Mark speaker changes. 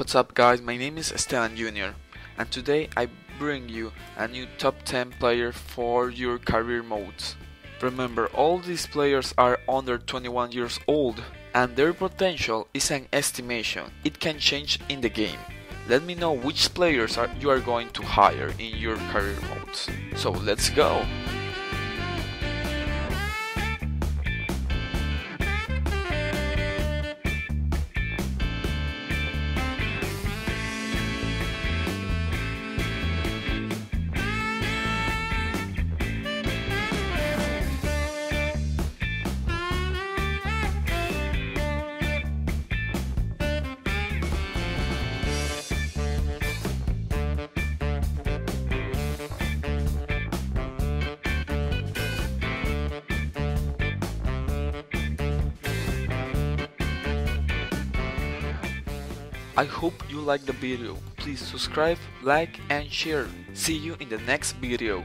Speaker 1: What's up guys, my name is Esteban Jr. and today I bring you a new top 10 player for your career modes. Remember all these players are under 21 years old and their potential is an estimation, it can change in the game. Let me know which players are you are going to hire in your career modes. So let's go! I hope you like the video. Please subscribe, like and share. See you in the next video.